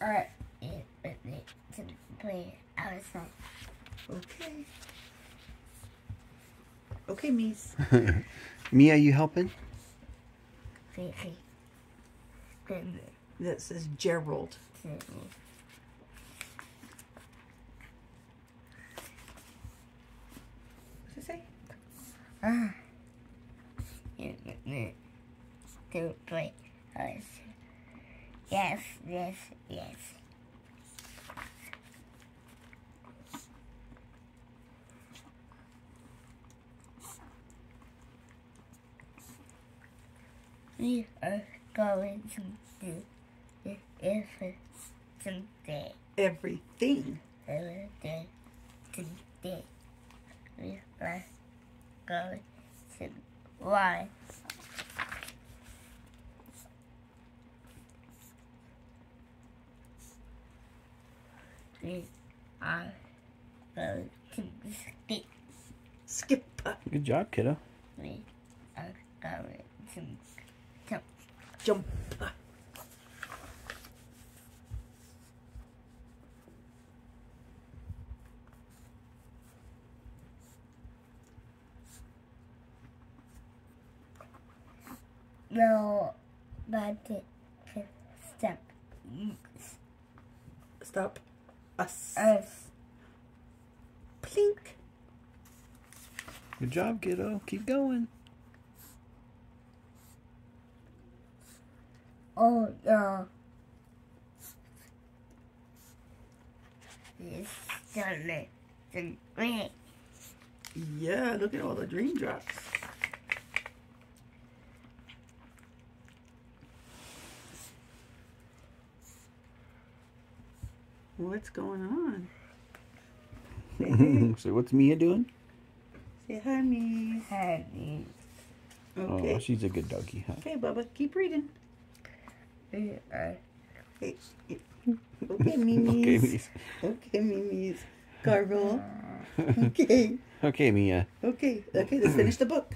or it with me to play outside. Okay. Okay, Mies. Mia, you helping? Fifi. Then That says Gerald. What's it say? ah. You with me to play outside. Yes, yes, yes. We are going to do everything today. Everything. Everything today. We are going to why? We are going to skip. Skip. Good job, kiddo. We are going to jump. Jump. No, but it can step Stop. Us. us. Plink. Good job, kiddo. Keep going. Oh no. It's starting to rain. Yeah, look at all the dream drops. What's going on? Say, hey. so what's Mia doing? Say hi, Mies. Honey, Okay. Oh, she's a good doggy, huh? Okay, Bubba, keep reading. we are Hey. Okay, Mimis. Okay, Mies. Okay, Mimis. Carvel. Okay. Okay, Mia. Okay. Okay, let's finish the book.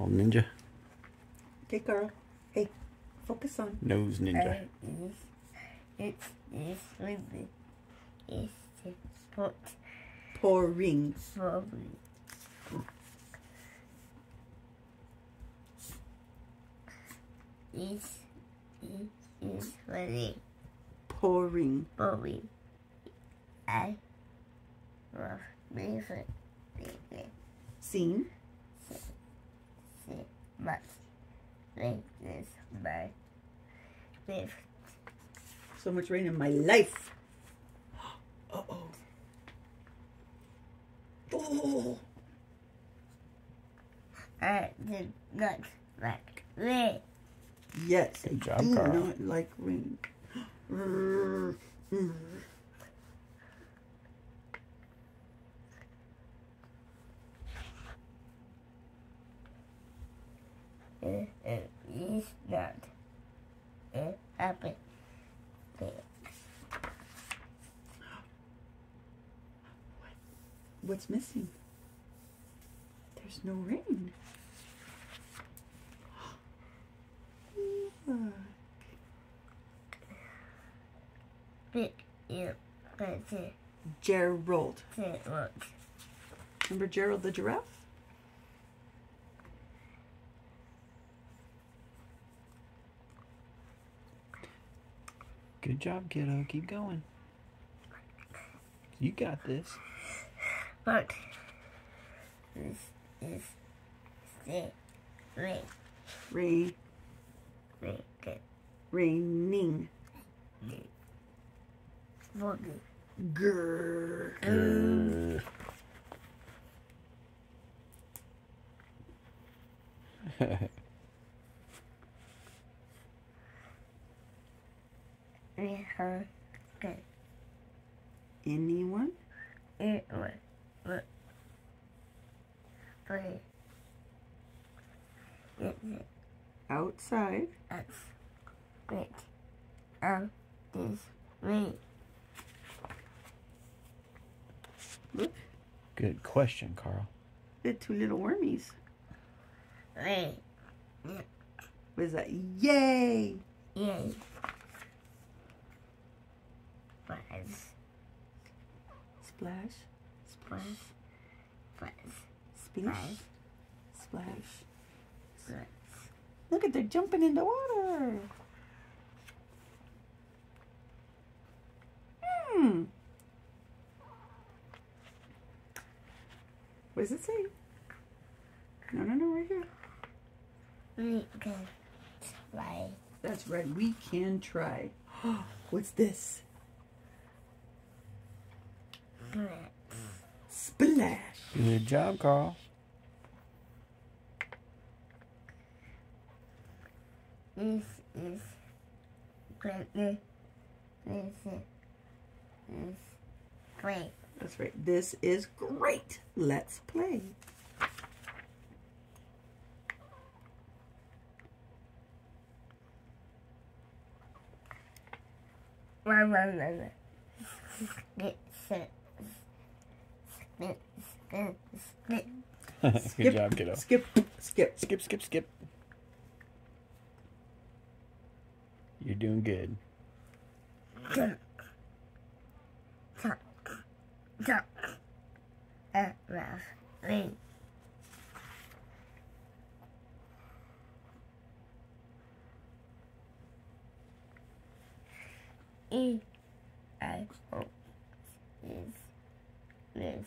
Oh, ninja. Okay, Karl. Hey, focus on. Nose ninja. is it's is swimming. It's sport Pouring. for me. It's it is funny Pouring. for. I love music. Seen. Much like this my favorite. So much rain in my life. Uh-oh. Oh. I did not like rain. Yes, Good I job, do Karl. not like rain. Mm, mm. It, it is not. It happened. What's missing? There's no rain. Look. Big you but it Gerald. it Remember Gerald the giraffe? Good job, kiddo. Keep going. You got this. But this is the rain Rain. rain Raining. me. Grrr. Grr. We heard that Anyone? But, but outside. That's great. Um, this rain. Look. Good question, Karl. The two little wormies. Rain. What is that yay? Yay. Splash. Splash. Splash. Splash. Splash. Splash. Look at they're jumping in the water. Hmm. What does it say? No, no, no, right here. We can try. That's right. We can try. What's this? Splash. Good job, Karl. This is great. This is is great. That's right. This is great. Let's play. Run, run, Good Skip. job, kiddo. Skip. Skip. Skip, skip, skip. You're doing good. Jump. Jump. Jump. Uh, Ralph. Wait. E. I hope is this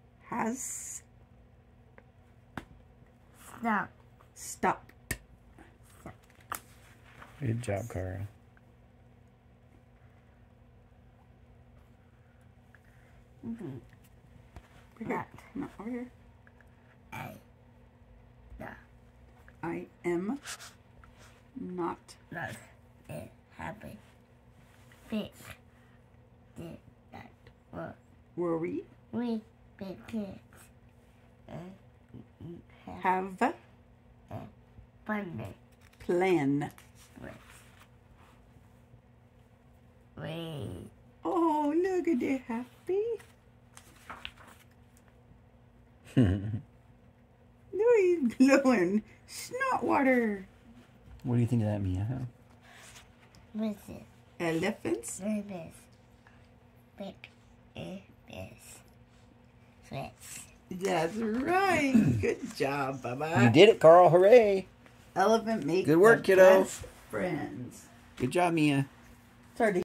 has stop. stopped. Good job, Karl. Mm-hmm. Over here. Rat. No, over here. I the I am not not is happy. Big did that work. worried. We big kids and have Have fun plan. with. We Oh, look at they happy. Look, he's glowing. Snot water. what do you think of that, Mia? Huh? with it. Elephants. Nervous. Big is Switch. That's right. Good job, Baba. You did it, Karl. Hooray. Elephant make Good work, the kiddo. best friends. Good job, Mia. Sorry to